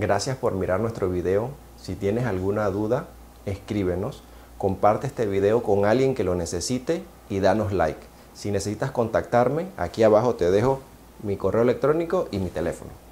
Gracias por mirar nuestro video. Si tienes alguna duda, escríbenos. Comparte este video con alguien que lo necesite y danos like. Si necesitas contactarme, aquí abajo te dejo mi correo electrónico y mi teléfono.